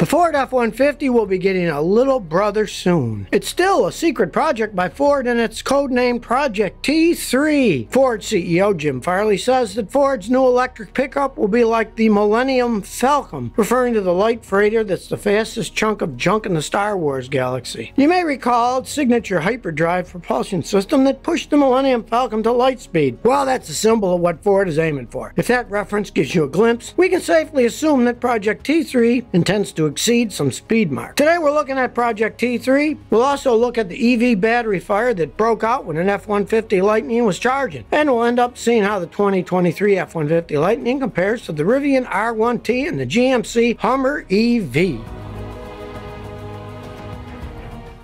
The Ford F-150 will be getting a little brother soon. It's still a secret project by Ford and it's codenamed Project T3. Ford CEO Jim Farley says that Ford's new electric pickup will be like the Millennium Falcon, referring to the light freighter that's the fastest chunk of junk in the Star Wars galaxy. You may recall its signature hyperdrive propulsion system that pushed the Millennium Falcon to light speed. Well, that's a symbol of what Ford is aiming for. If that reference gives you a glimpse, we can safely assume that Project T3 intends to exceed some speed mark. Today we're looking at Project T3. We'll also look at the EV battery fire that broke out when an F-150 Lightning was charging. And we'll end up seeing how the 2023 F-150 Lightning compares to the Rivian R1T and the GMC Hummer EV.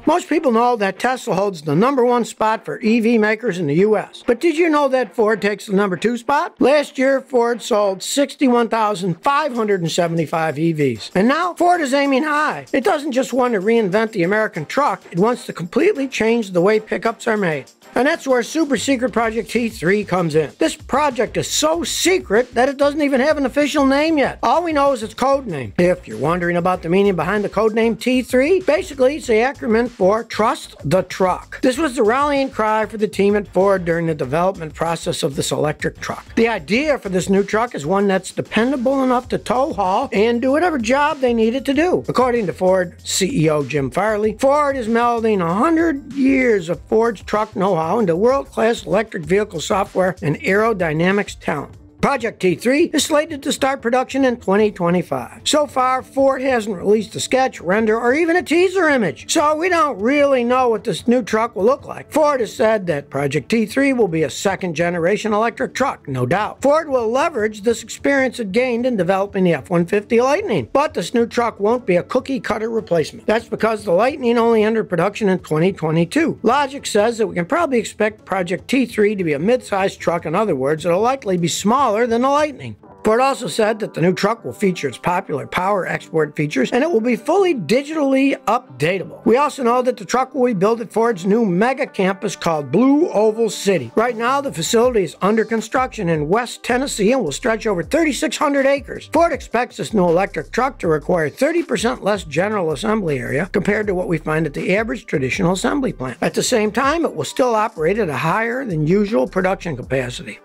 Most people know that Tesla holds the number one spot for EV makers in the US. But did you know that Ford takes the number two spot? Last year, Ford sold 61,575 EVs. And now, Ford is aiming high. It doesn't just want to reinvent the American truck, it wants to completely change the way pickups are made. And that's where Super Secret Project T3 comes in. This project is so secret that it doesn't even have an official name yet. All we know is its code name. If you're wondering about the meaning behind the code name T3, basically it's the acronym for Trust the Truck. This was the rallying cry for the team at Ford during the development process of this electric truck. The idea for this new truck is one that's dependable enough to tow haul and do whatever job they need it to do. According to Ford CEO Jim Farley, Ford is melding 100 years of Ford's truck know-how into world class electric vehicle software and aerodynamics talent. Project T3 is slated to start production in 2025. So far, Ford hasn't released a sketch, render, or even a teaser image, so we don't really know what this new truck will look like. Ford has said that Project T3 will be a second generation electric truck, no doubt. Ford will leverage this experience it gained in developing the F 150 Lightning, but this new truck won't be a cookie cutter replacement. That's because the Lightning only entered production in 2022. Logic says that we can probably expect Project T3 to be a mid sized truck, in other words, it'll likely be smaller smaller than the Lightning. Ford also said that the new truck will feature its popular power export features and it will be fully digitally updatable. We also know that the truck will be built at Ford's new mega campus called Blue Oval City. Right now, the facility is under construction in West Tennessee and will stretch over 3,600 acres. Ford expects this new electric truck to require 30% less general assembly area compared to what we find at the average traditional assembly plant. At the same time, it will still operate at a higher than usual production capacity.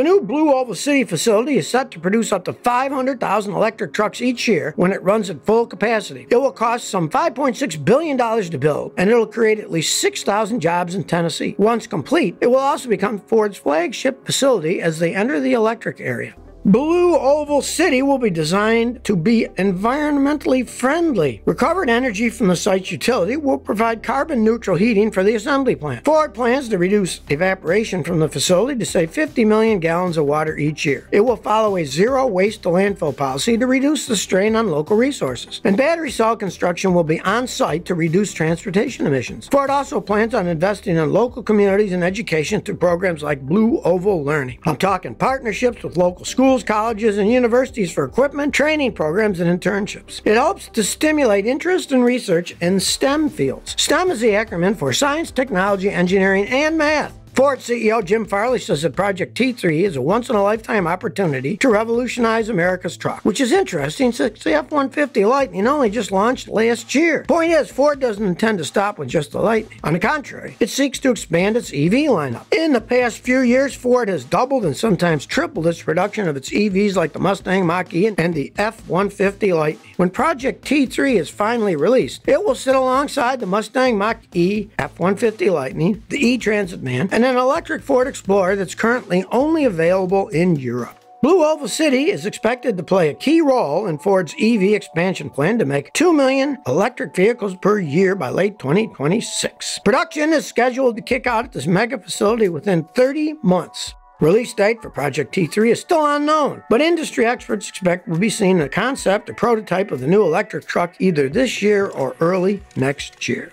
The new Blue Oval City facility is set to produce up to 500,000 electric trucks each year when it runs at full capacity. It will cost some $5.6 billion to build, and it'll create at least 6,000 jobs in Tennessee. Once complete, it will also become Ford's flagship facility as they enter the electric area. Blue Oval City will be designed to be environmentally friendly. Recovered energy from the site's utility will provide carbon neutral heating for the assembly plant. Ford plans to reduce evaporation from the facility to save 50 million gallons of water each year. It will follow a zero waste to landfill policy to reduce the strain on local resources. And battery cell construction will be on site to reduce transportation emissions. Ford also plans on investing in local communities and education through programs like Blue Oval Learning. I'm talking partnerships with local schools schools, colleges, and universities for equipment, training programs, and internships. It helps to stimulate interest in research in STEM fields. STEM is the acronym for science, technology, engineering, and math. Ford CEO Jim Farley says that Project T3 is a once in a lifetime opportunity to revolutionize America's truck, which is interesting since the F 150 Lightning only just launched last year. Point is, Ford doesn't intend to stop with just the Lightning. On the contrary, it seeks to expand its EV lineup. In the past few years, Ford has doubled and sometimes tripled its production of its EVs like the Mustang Mach E and the F 150 Lightning. When Project T3 is finally released, it will sit alongside the Mustang Mach E, F 150 Lightning, the E Transit Man, and an electric Ford Explorer that's currently only available in Europe. Blue Oval City is expected to play a key role in Ford's EV expansion plan to make 2 million electric vehicles per year by late 2026. Production is scheduled to kick out at this mega facility within 30 months. Release date for Project T3 is still unknown, but industry experts expect we'll be seeing a concept or prototype of the new electric truck either this year or early next year.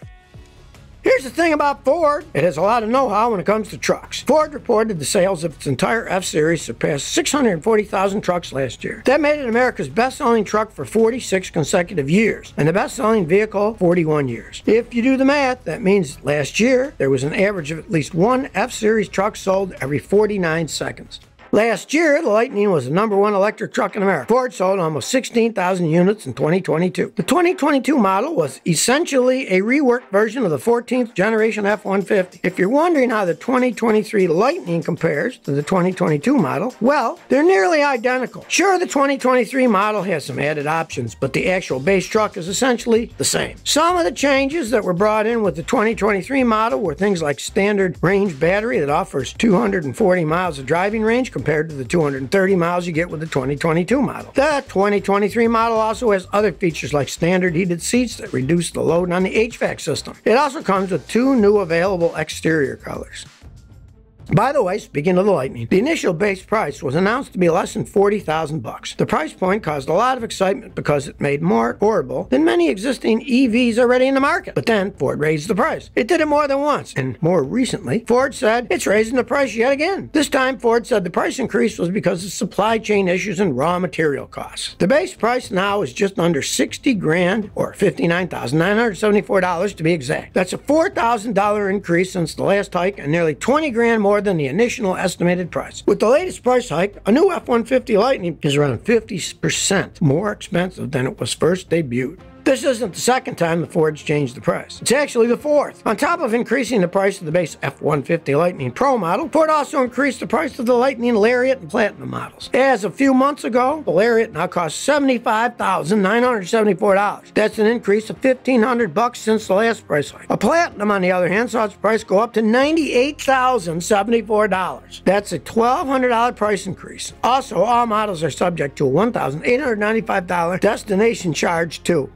Here's the thing about Ford it has a lot of know how when it comes to trucks. Ford reported the sales of its entire F Series surpassed 640,000 trucks last year. That made it America's best selling truck for 46 consecutive years, and the best selling vehicle 41 years. If you do the math, that means last year there was an average of at least one F Series truck sold every 49 seconds. Last year, the Lightning was the number one electric truck in America. Ford sold almost 16,000 units in 2022. The 2022 model was essentially a reworked version of the 14th generation F-150. If you're wondering how the 2023 Lightning compares to the 2022 model, well, they're nearly identical. Sure, the 2023 model has some added options, but the actual base truck is essentially the same. Some of the changes that were brought in with the 2023 model were things like standard range battery that offers 240 miles of driving range compared to the 230 miles you get with the 2022 model. The 2023 model also has other features like standard heated seats that reduce the load on the HVAC system. It also comes with two new available exterior colors. By the way, speaking of the Lightning, the initial base price was announced to be less than 40,000 bucks. The price point caused a lot of excitement because it made more affordable than many existing EVs already in the market. But then Ford raised the price. It did it more than once, and more recently, Ford said it's raising the price yet again. This time, Ford said the price increase was because of supply chain issues and raw material costs. The base price now is just under 60 grand or $59,974 to be exact. That's a $4,000 increase since the last hike and nearly 20 grand more more than the initial estimated price. With the latest price hike, a new F 150 Lightning is around 50% more expensive than it was first debuted. This isn't the second time the Ford's changed the price. It's actually the fourth. On top of increasing the price of the base F-150 Lightning Pro model, Ford also increased the price of the Lightning Lariat and Platinum models. As a few months ago, the Lariat now costs $75,974. That's an increase of 1500 bucks since the last price hike. A Platinum, on the other hand, saw its price go up to $98,074. That's a $1,200 price increase. Also, all models are subject to a $1,895 destination charge too.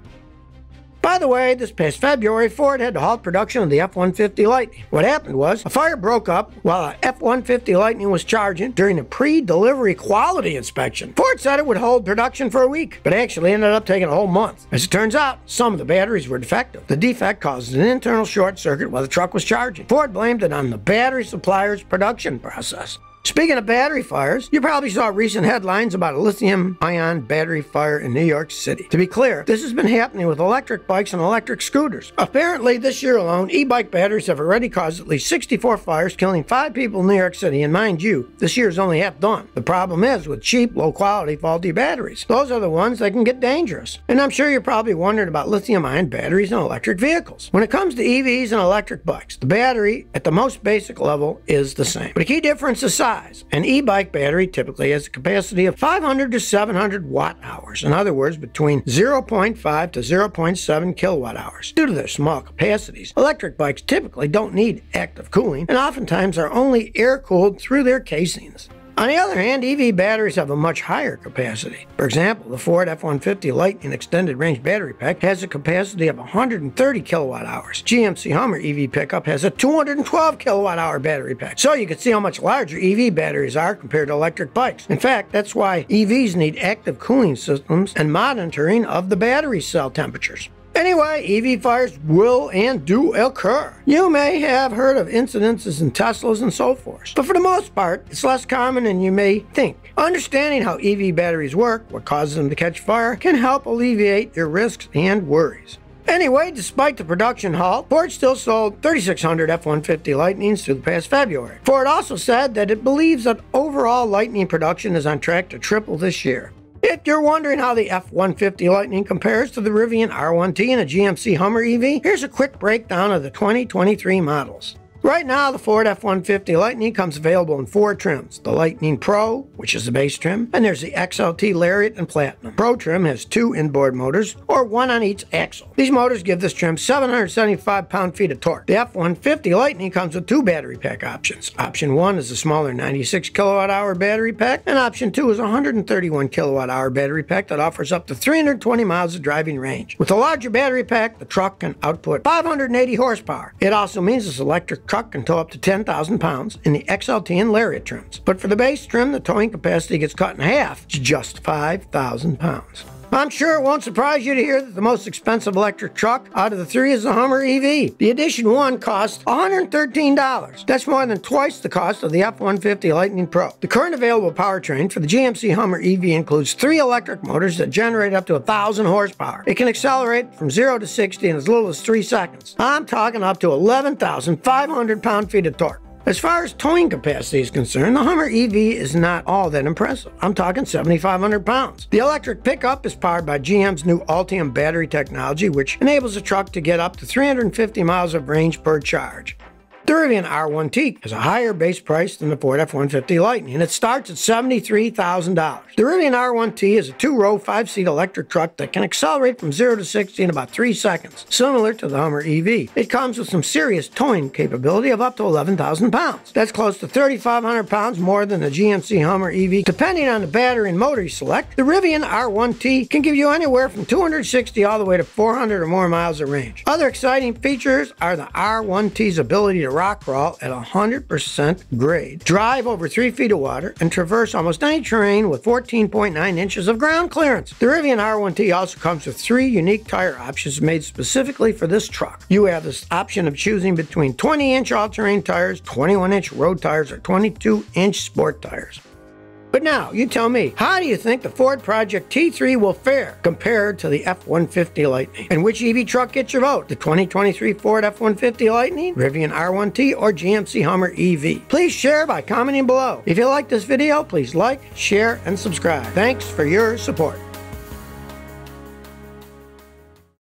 By the way, this past February, Ford had to halt production of the F 150 Lightning. What happened was a fire broke up while a F 150 Lightning was charging during a pre delivery quality inspection. Ford said it would hold production for a week, but actually ended up taking a whole month. As it turns out, some of the batteries were defective. The defect caused an internal short circuit while the truck was charging. Ford blamed it on the battery supplier's production process. Speaking of battery fires, you probably saw recent headlines about a lithium ion battery fire in New York City. To be clear, this has been happening with electric bikes and electric scooters. Apparently, this year alone, e bike batteries have already caused at least 64 fires, killing five people in New York City. And mind you, this year is only half done. The problem is with cheap, low quality, faulty batteries. Those are the ones that can get dangerous. And I'm sure you're probably wondering about lithium ion batteries in electric vehicles. When it comes to EVs and electric bikes, the battery at the most basic level is the same. But a key difference is size. An e-bike battery typically has a capacity of 500 to 700 watt hours. In other words, between 0.5 to 0.7 kilowatt hours. Due to their small capacities, electric bikes typically don't need active cooling and oftentimes are only air cooled through their casings. On the other hand, EV batteries have a much higher capacity. For example, the Ford F-150 Lightning Extended Range Battery Pack has a capacity of 130 kilowatt hours. GMC Hummer EV pickup has a 212 kilowatt hour battery pack. So you can see how much larger EV batteries are compared to electric bikes. In fact, that's why EVs need active cooling systems and monitoring of the battery cell temperatures. Anyway, EV fires will and do occur. You may have heard of incidences in Teslas and so forth, but for the most part, it's less common than you may think. Understanding how EV batteries work, what causes them to catch fire, can help alleviate your risks and worries. Anyway, despite the production halt, Ford still sold 3,600 F-150 Lightnings through the past February. Ford also said that it believes that overall Lightning production is on track to triple this year. If you're wondering how the F-150 Lightning compares to the Rivian R1T and a GMC Hummer EV, here's a quick breakdown of the 2023 models. Right now, the Ford F-150 Lightning comes available in four trims. The Lightning Pro, which is the base trim, and there's the XLT Lariat and Platinum. Pro trim has two inboard motors, or one on each axle. These motors give this trim 775 pound-feet of torque. The F-150 Lightning comes with two battery pack options. Option 1 is a smaller 96 kilowatt-hour battery pack, and option 2 is a 131 kilowatt-hour battery pack that offers up to 320 miles of driving range. With a larger battery pack, the truck can output 580 horsepower. It also means this electric truck can tow up to 10,000 pounds in the XLT and Lariat trims. But for the base trim, the towing capacity gets cut in half to just 5,000 pounds. I'm sure it won't surprise you to hear that the most expensive electric truck out of the three is the Hummer EV. The Edition 1 costs $113. That's more than twice the cost of the F-150 Lightning Pro. The current available powertrain for the GMC Hummer EV includes three electric motors that generate up to 1,000 horsepower. It can accelerate from 0 to 60 in as little as 3 seconds. I'm talking up to 11,500 pound-feet of torque. As far as towing capacity is concerned, the Hummer EV is not all that impressive. I'm talking 7,500 pounds. The electric pickup is powered by GM's new Ultium battery technology, which enables the truck to get up to 350 miles of range per charge. The Rivian R1T has a higher base price than the Ford F-150 Lightning, and it starts at $73,000. The Rivian R1T is a two-row, five-seat electric truck that can accelerate from 0 to 60 in about 3 seconds, similar to the Hummer EV. It comes with some serious towing capability of up to 11,000 pounds. That's close to 3,500 pounds more than the GMC Hummer EV. Depending on the battery and motor you select, the Rivian R1T can give you anywhere from 260 all the way to 400 or more miles of range. Other exciting features are the R1T's ability to rock crawl at 100% grade, drive over 3 feet of water, and traverse almost any terrain with 14.9 inches of ground clearance. The Rivian R1T also comes with three unique tire options made specifically for this truck. You have this option of choosing between 20 inch all terrain tires, 21 inch road tires, or 22 inch sport tires. But now, you tell me, how do you think the Ford Project T3 will fare compared to the F-150 Lightning? And which EV truck gets your vote? The 2023 Ford F-150 Lightning, Rivian R1T, or GMC Hummer EV? Please share by commenting below. If you like this video, please like, share, and subscribe. Thanks for your support.